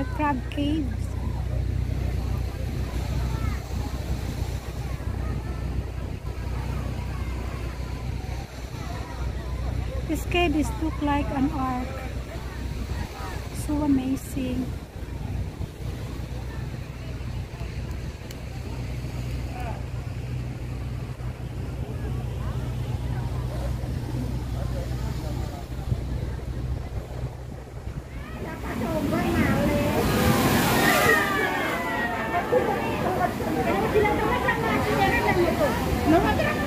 the crab caves. This cave is look like an ark. So amazing. Não agrada.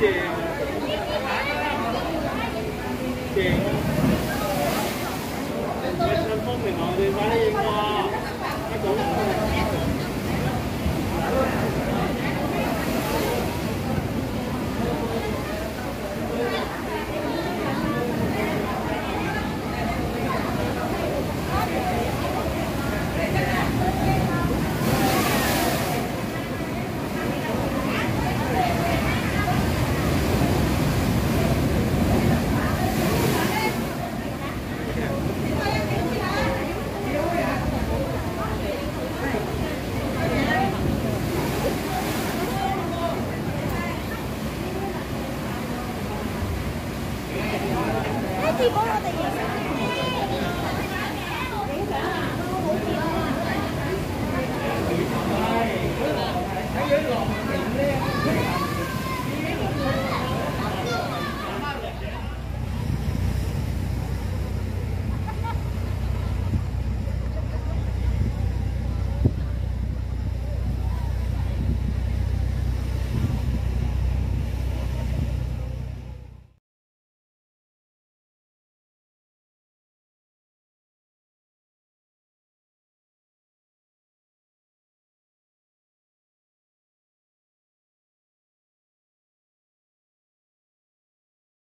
chị. Chị. Hãy subscribe cho kênh Ghiền Mì Để không bỏ